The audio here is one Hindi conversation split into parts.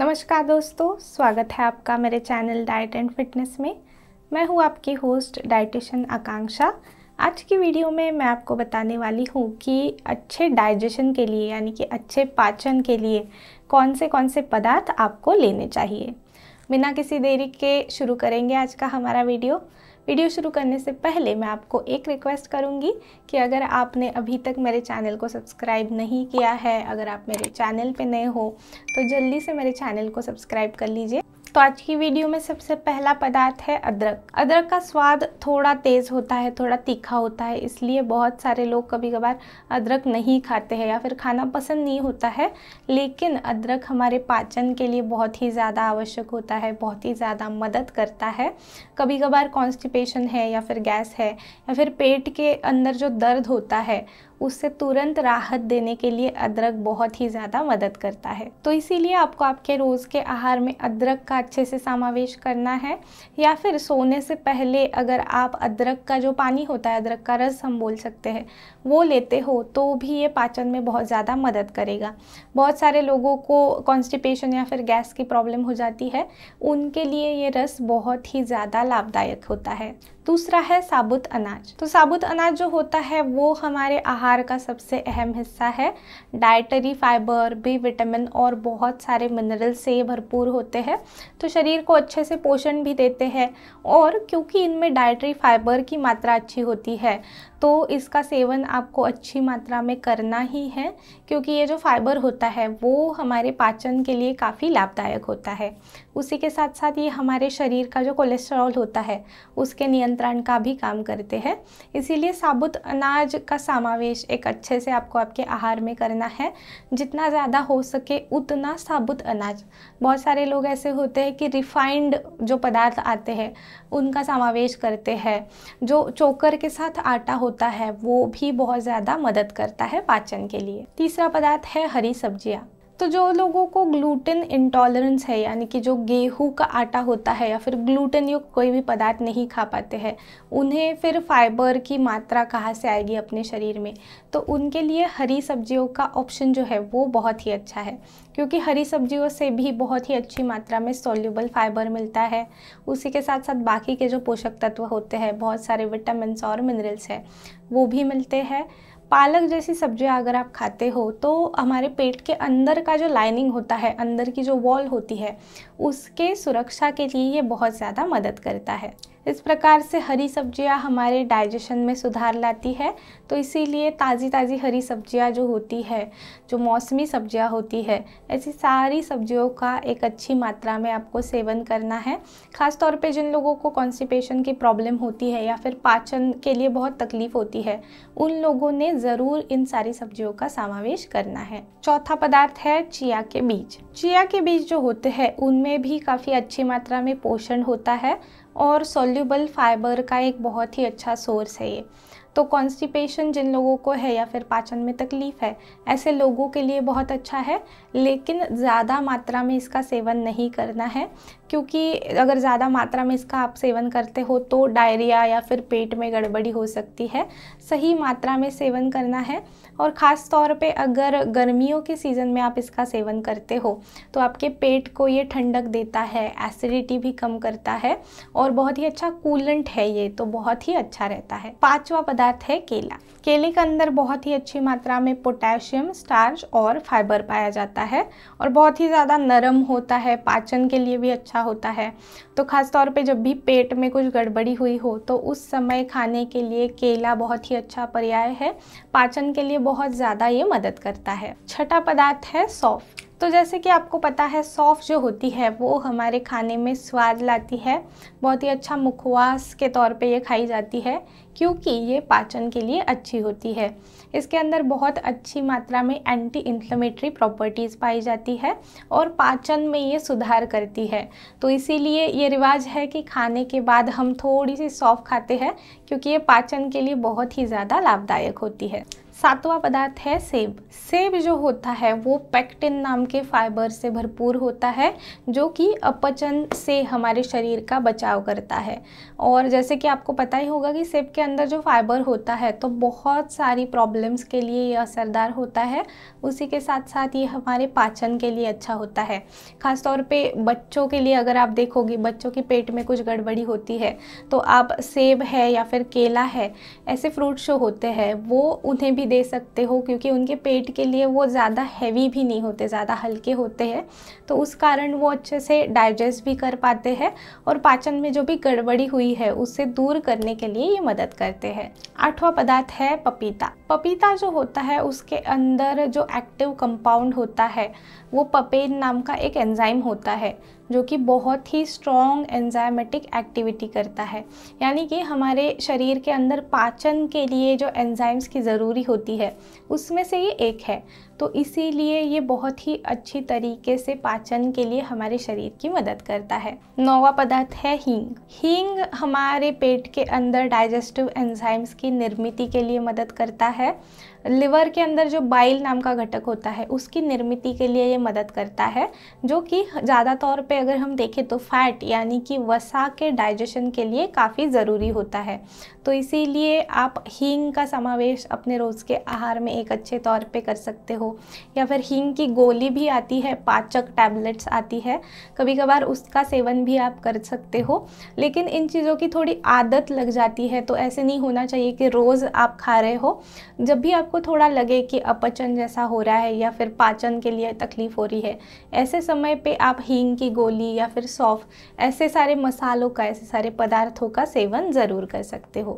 नमस्कार दोस्तों, स्वागत है आपका मेरे चैनल डाइट एंड फिटनेस में। मैं हूँ आपकी होस्ट डाइटिशन आकांक्षा। आज की वीडियो में मैं आपको बताने वाली हूँ कि अच्छे डाइजेशन के लिए, यानी कि अच्छे पाचन के लिए, कौन से कौन से पदार्थ आपको लेने चाहिए। बिना किसी देरी के शुरू करेंगे आज का हमारा वीडियो। वीडियो शुरू करने से पहले मैं आपको एक रिक्वेस्ट करूँगी कि अगर आपने अभी तक मेरे चैनल को सब्सक्राइब नहीं किया है, अगर आप मेरे चैनल पे नए हो तो जल्दी से मेरे चैनल को सब्सक्राइब कर लीजिए। तो आज की वीडियो में सबसे पहला पदार्थ है अदरक। अदरक का स्वाद थोड़ा तेज़ होता है, थोड़ा तीखा होता है, इसलिए बहुत सारे लोग कभी कभार अदरक नहीं खाते हैं या फिर खाना पसंद नहीं होता है। लेकिन अदरक हमारे पाचन के लिए बहुत ही ज़्यादा आवश्यक होता है, बहुत ही ज़्यादा मदद करता है। कभी कभार कॉन्स्टिपेशन है या फिर गैस है या फिर पेट के अंदर जो दर्द होता है उससे तुरंत राहत देने के लिए अदरक बहुत ही ज़्यादा मदद करता है। तो इसीलिए आपको आपके रोज़ के आहार में अदरक का अच्छे से समावेश करना है, या फिर सोने से पहले अगर आप अदरक का जो पानी होता है, अदरक का रस हम बोल सकते हैं, वो लेते हो तो भी ये पाचन में बहुत ज़्यादा मदद करेगा। बहुत सारे लोगों को कॉन्स्टिपेशन या फिर गैस की प्रॉब्लम हो जाती है, उनके लिए ये रस बहुत ही ज़्यादा लाभदायक होता है। दूसरा है साबुत अनाज। तो साबुत अनाज जो होता है, वो हमारे आहार का सबसे अहम हिस्सा है। डाइटरी फाइबर बी विटामिन और बहुत सारे मिनरल से भरपूर होते हैं। तो शरीर को अच्छे से पोषण भी देते हैं और क्योंकि इनमें डाइटरी फाइबर की मात्रा अच्छी होती है तो इसका सेवन आपको अच्छी मात्रा में करना ही है, क्योंकि ये जो फाइबर होता है, वो हमारे पाचन के लिए काफ़ी लाभदायक होता है। उसी के साथ साथ ये हमारे शरीर का जो कोलेस्ट्रॉल होता है, उसके नियंत्रण का भी काम करते हैं। इसीलिए साबुत अनाज का समावेश एक अच्छे से आपको आपके आहार में करना है। जितना ज़्यादा हो सके उतना साबुत अनाज। बहुत सारे लोग ऐसे होते हैं कि रिफाइंड जो पदार्थ आते हैं, उनका समावेश करते हैं। जो चोकर के साथ आटा होता है, वो भी बहुत ज़्यादा मदद करता है पाचन के लिए। तीसरा पदार्थ है हरी सब्ज़ियाँ। तो जो लोगों को ग्लूटेन इंटॉलरेंस है, यानी कि जो गेहूँ का आटा होता है या फिर ग्लूटेन युक्त कोई भी पदार्थ नहीं खा पाते हैं, उन्हें फिर फाइबर की मात्रा कहाँ से आएगी अपने शरीर में? तो उनके लिए हरी सब्जियों का ऑप्शन जो है, वो बहुत ही अच्छा है। क्योंकि हरी सब्जियों से भी बहुत ही अच्छी मात्रा में सोल्यूबल फाइबर मिलता है। उसी के साथ साथ बाकी के जो पोषक तत्व होते हैं, बहुत सारे विटामिन और मिनरल्स हैं, वो भी मिलते हैं। पालक जैसी सब्ज़ियाँ अगर आप खाते हो तो हमारे पेट के अंदर का जो लाइनिंग होता है, अंदर की जो वॉल होती है, उसके सुरक्षा के लिए ये बहुत ज़्यादा मदद करता है। इस प्रकार से हरी सब्ज़ियाँ हमारे डाइजेशन में सुधार लाती है। तो इसीलिए ताज़ी ताज़ी हरी सब्ज़ियाँ जो होती है, जो मौसमी सब्ज़ियाँ होती है, ऐसी सारी सब्जियों का एक अच्छी मात्रा में आपको सेवन करना है। ख़ास तौर पे जिन लोगों को कॉन्स्टिपेशन की प्रॉब्लम होती है या फिर पाचन के लिए बहुत तकलीफ़ होती है, उन लोगों ने ज़रूर इन सारी सब्जियों का समावेश करना है। चौथा पदार्थ है चिया के बीज। चिया के बीज जो होते हैं, उनमें भी काफ़ी अच्छी मात्रा में पोषण होता है और सोल्यूबल फाइबर का एक बहुत ही अच्छा सोर्स है ये। तो कॉन्स्टिपेशन जिन लोगों को है या फिर पाचन में तकलीफ़ है, ऐसे लोगों के लिए बहुत अच्छा है, लेकिन ज़्यादा मात्रा में इसका सेवन नहीं करना है, क्योंकि अगर ज़्यादा मात्रा में इसका आप सेवन करते हो तो डायरिया या फिर पेट में गड़बड़ी हो सकती है। सही मात्रा में सेवन करना है और ख़ास तौर पे अगर गर्मियों के सीज़न में आप इसका सेवन करते हो तो आपके पेट को ये ठंडक देता है एसिडिटी भी कम करता है और बहुत ही अच्छा कूलेंट है ये तो बहुत ही अच्छा रहता है। पांचवा पदार्थ है केला। केले के अंदर बहुत ही अच्छी मात्रा में पोटेशियम, स्टार्च और फाइबर पाया जाता है और बहुत ही ज़्यादा नरम होता है, पाचन के लिए भी अच्छा होता है। तो ख़ास तौर पे जब भी पेट में कुछ गड़बड़ी हुई हो तो उस समय खाने के लिए केला बहुत ही अच्छा पर्याय है। पाचन के लिए बहुत ज़्यादा ये मदद करता है। छठा पदार्थ है सौफ। तो जैसे कि आपको पता है, सौफ जो होती है, वो हमारे खाने में स्वाद लाती है। बहुत ही अच्छा मुखवास के तौर पे ये खाई जाती है, क्योंकि ये पाचन के लिए अच्छी होती है। इसके अंदर बहुत अच्छी मात्रा में एंटी इन्फ्लेमेटरी प्रॉपर्टीज़ पाई जाती है और पाचन में ये सुधार करती है। तो इसीलिए ये रिवाज है कि खाने के बाद हम थोड़ी सी सौफ खाते हैं, क्योंकि ये पाचन के लिए बहुत ही ज़्यादा लाभदायक होती है। सातवां पदार्थ है सेब। सेब जो होता है, वो पेक्टिन नाम के फाइबर से भरपूर होता है, जो कि अपचन से हमारे शरीर का बचाव करता है। और जैसे कि आपको पता ही होगा कि सेब के अंदर जो फाइबर होता है तो बहुत सारी प्रॉब्लम्स के लिए ये असरदार होता है। उसी के साथ साथ ये हमारे पाचन के लिए अच्छा होता है। ख़ासतौर पर बच्चों के लिए अगर आप देखोगे, बच्चों के पेट में कुछ गड़बड़ी होती है तो आप सेब है या फिर केला है, ऐसे फ्रूट्स जो होते हैं, वो उन्हें भी दे सकते हो, क्योंकि उनके पेट के लिए वो ज़्यादा हैवी भी नहीं होते, ज़्यादा हल्के होते हैं। तो उस कारण वो अच्छे से डाइजेस्ट भी कर पाते हैं और पाचन में जो भी गड़बड़ी हुई है उससे दूर करने के लिए ये मदद करते हैं। आठवां पदार्थ है पपीता। पपीता जो होता है, उसके अंदर जो एक्टिव कंपाउंड होता है, वो पपेन नाम का एक एंजाइम होता है। जो कि बहुत ही स्ट्रॉन्ग एंजाइमेटिक एक्टिविटी करता है। यानी कि हमारे शरीर के अंदर पाचन के लिए जो एंजाइम्स की ज़रूरी होती है, उसमें से ये एक है। तो इसीलिए ये बहुत ही अच्छी तरीके से पाचन के लिए हमारे शरीर की मदद करता है। नौवा पदार्थ है हींग। हींग हमारे पेट के अंदर डाइजेस्टिव एंजाइम्स की निर्मित के लिए मदद करता है। लिवर के अंदर जो बाइल नाम का घटक होता है, उसकी निर्मित के लिए ये मदद करता है, जो कि ज़्यादा तौर पे अगर हम देखें तो फैट यानी कि वसा के डाइजेशन के लिए काफ़ी ज़रूरी होता है। तो इसीलिए आप हींग का समावेश अपने रोज़ के आहार में एक अच्छे तौर पे कर सकते हो। या फिर हींग की गोली भी आती है, पाचक टैबलेट्स आती है। कभी कभार उसका सेवन भी आप कर सकते हो। लेकिन इन चीज़ों की थोड़ी आदत लग जाती है तो ऐसे नहीं होना चाहिए कि रोज़ आप खा रहे हो। जब भी आपको थोड़ा लगे कि अपचन जैसा हो रहा है या फिर पाचन के लिए तकलीफ़ हो रही है, ऐसे समय पे आप हींग की गोली या फिर सौफ, ऐसे सारे मसालों का, ऐसे सारे पदार्थों का सेवन ज़रूर कर सकते हो।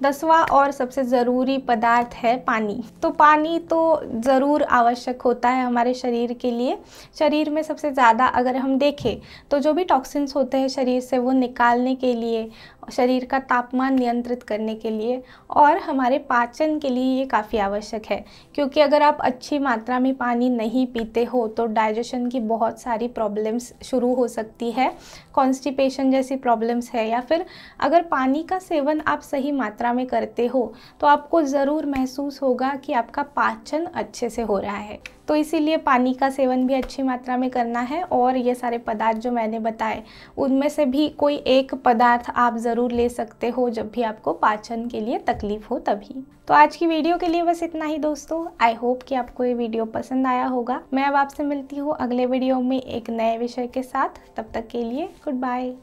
दसवां और सबसे ज़रूरी पदार्थ है पानी। तो पानी तो ज़रूर आवश्यक होता है हमारे शरीर के लिए। शरीर में सबसे ज़्यादा अगर हम देखें तो जो भी टॉक्सिन्स होते हैं शरीर से, वो निकालने के लिए, शरीर का तापमान नियंत्रित करने के लिए और हमारे पाचन के लिए ये काफ़ी आवश्यक है। क्योंकि अगर आप अच्छी मात्रा में पानी नहीं पीते हो तो डाइजेशन की बहुत सारी प्रॉब्लम्स शुरू हो सकती है। कॉन्स्टिपेशन जैसी प्रॉब्लम्स है या फिर अगर पानी का सेवन आप सही मात्रा में करते हो तो आपको ज़रूर महसूस होगा कि आपका पाचन अच्छे से हो रहा है। तो इसीलिए पानी का सेवन भी अच्छी मात्रा में करना है और ये सारे पदार्थ जो मैंने बताए, उनमें से भी कोई एक पदार्थ आप ज़रूर ले सकते हो जब भी आपको पाचन के लिए तकलीफ़ हो तभी। तो आज की वीडियो के लिए बस इतना ही दोस्तों। आई होप कि आपको ये वीडियो पसंद आया होगा। मैं अब आपसे मिलती हूँ अगले वीडियो में एक नए विषय के साथ। तब तक के लिए गुड बाय